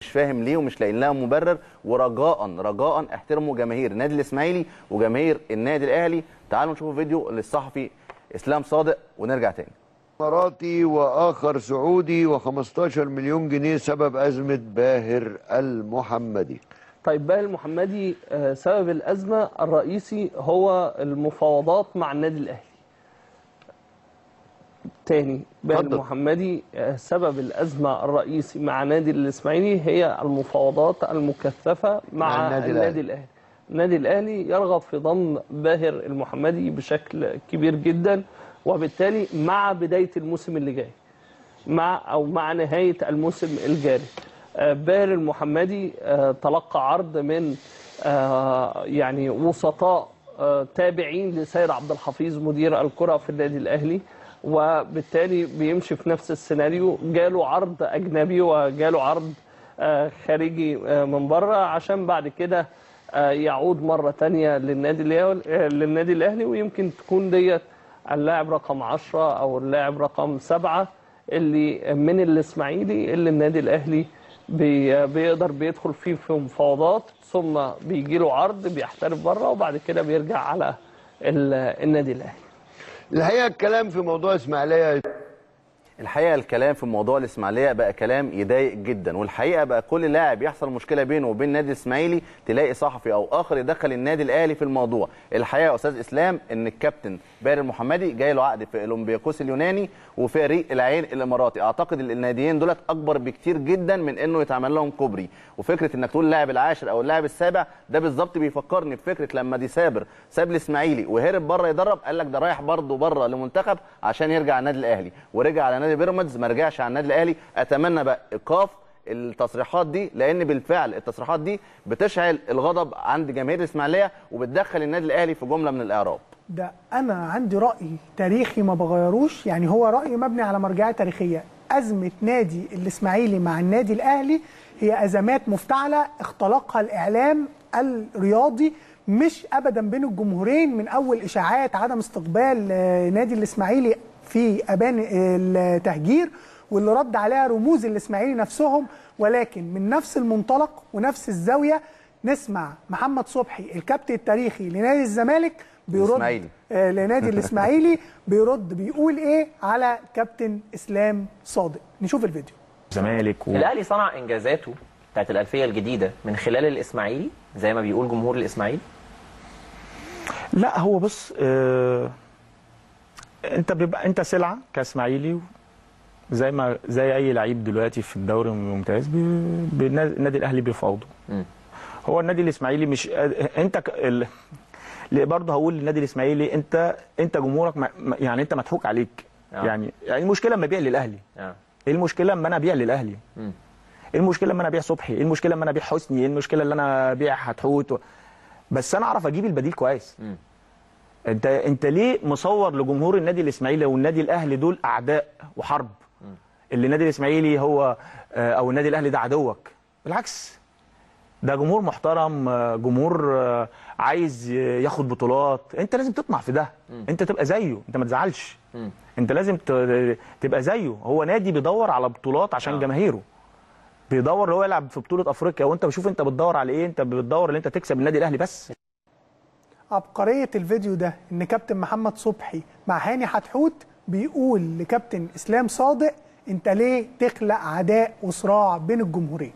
مش فاهم ليه ومش لاقيين لها مبرر. ورجاء رجاء احترموا جماهير النادي الإسماعيلي وجماهير النادي الأهلي. تعالوا نشوف فيديو للصحفي إسلام صادق ونرجع تاني. إماراتي وآخر سعودي و15 مليون جنيه سبب أزمة باهر المحمدي. طيب باهر المحمدي آه، سبب الأزمة الرئيسي هو المفاوضات مع النادي الأهلي. تاني باهر اتفضل. المحمدي آه، سبب الأزمة الرئيسي مع نادي الإسماعيلي هي المفاوضات المكثفة مع, مع النادي النادي, الأهلي. الأهلي النادي الأهلي يرغب في ضم باهر المحمدي بشكل كبير جدا وبالتالي مع بداية الموسم اللي جاي مع أو مع نهاية الموسم الجاري آه، باهر المحمدي آه، تلقى عرض من يعني وسطاء تابعين لسيد عبد الحفيظ مدير الكرة في النادي الأهلي وبالتالي بيمشي في نفس السيناريو. جاله عرض أجنبي وجاله عرض آه، خارجي آه، من بره. عشان بعد كده آه، يعود مرة تانية للنادي الأهلي- للنادي الأهلي. ويمكن تكون ديت اللاعب رقم 10 أو اللاعب رقم 7 اللي من الإسماعيلي اللي النادي الأهلي بي بيقدر بيدخل فيه في مفاوضات. ثم بيجي له عرض بيحترف بره وبعد كده بيرجع على ال- النادي الأهلي. الحقيقة الكلام في موضوع إسماعيلية الحقيقة الكلام في موضوع الإسماعيلية بقى كلام يضايق جدا والحقيقة بقى كل لاعب يحصل مشكلة بينه وبين النادي الإسماعيلي تلاقي صحفي أو آخر يدخل النادي الأهلي في الموضوع. الحقيقة يا أستاذ إسلام إن الكابتن باهر المحمدي جاي له عقد في أولمبياكوس اليوناني وفريق العين الإماراتي. أعتقد ال- الناديين دولت أكبر بكتير جدا من إنه يتعمل لهم كوبري. وفكرة إنك تقول اللاعب العاشر أو اللاعب السابع ده بالظبط بيفكرني بفكرة لما دي سابر ساب الإسماعيلي وهرب بره يدرب قال لك ده رايح برضه بره لمنتخب عشان يرجع النادي الأهلي. ورجع على نادي بيراميدز ما رجعش على النادي الأهلي. أتمنى بقى إيقاف التصريحات دي لأن بالفعل التصريحات دي بتشعل الغضب عند جماهير الإسماعيلية وبتدخل النادي الأهلي في جملة من الإعراب. ده أنا عندي رأي تاريخي ما بغيروش يعني هو رأي مبني على مرجعية تاريخية. أزمة نادي الإسماعيلي مع النادي الأهلي هي أزمات مفتعلة اختلقها الإعلام الرياضي مش ابدا بين الجمهورين من أول إشاعات عدم استقبال آه، نادي الإسماعيلي في أبان التهجير واللي رد عليها رموز الإسماعيلي نفسهم ولكن من نفس المنطلق ونفس الزاوية نسمع محمد صبحي الكابتن التاريخي لنادي الزمالك بيرد الإسماعيلي. آه، لنادي الإسماعيلي بيرد بيقول إيه على كابتن إسلام صادق. نشوف الفيديو. الزمالك و... الأهلي صنع إنجازاته بتاعت الألفية الجديدة من خلال الإسماعيلي زي ما بيقول جمهور الإسماعيلي؟ لا هو بص آه... انت بيبقى انت سلعة كاسماعيلي زي ما زي أي لعيب دلوقتي في الدوري الممتاز. النادي الأهلي بيفاوضه. هو النادي الإسماعيلي مش انت ك... ال... برضه هقول للنادي الإسماعيلي انت انت جمهورك م... م- يعني انت مضحوك عليك آه. يعني يعني المشكلة لما ابيع للأهلي آه إيه المشكلة اما أنا ابيع للأهلي. إيه المشكلة اما أنا ابيع صبحي إيه المشكلة اما أنا ابيع حسني إيه المشكلة اللي أنا ابيع حتحوت و... بس أنا أعرف أجيب البديل كويس مم. انت انت ليه مصور لجمهور النادي الإسماعيلي والنادي الأهلي دول أعداء وحرب؟ اللي النادي الإسماعيلي هو آه، أو النادي الأهلي ده عدوك. بالعكس. ده جمهور محترم آه، جمهور آه، عايز ياخد بطولات. انت لازم تطمع في ده. انت تبقى زيه. انت ما تزعلش. انت لازم تبقى زيه. هو نادي بيدور على بطولات عشان آه. جماهيره. بيدور هو يلعب في بطولة أفريقيا. وأنت بشوف أنت بتدور على إيه؟ أنت بتدور إن أنت تكسب النادي الأهلي بس. عبقرية الفيديو ده إن كابتن محمد صبحي مع هاني حتحوت بيقول لكابتن إسلام صادق أنت ليه تخلق عداء وصراع بين الجمهورين؟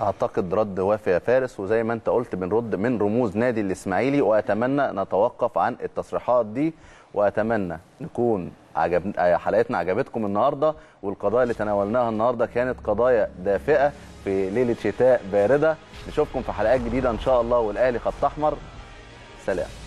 أعتقد رد وافي يا فارس وزي ما أنت قلت بنرد من رموز نادي الإسماعيلي وأتمنى نتوقف عن التصريحات دي وأتمنى نكون عجب حلقتنا عجبتكم النهارده والقضايا اللي تناولناها النهارده كانت قضايا دافئة في ليلة شتاء باردة. نشوفكم في حلقات جديدة إن شاء الله والأهلي خط أحمر. 再聊。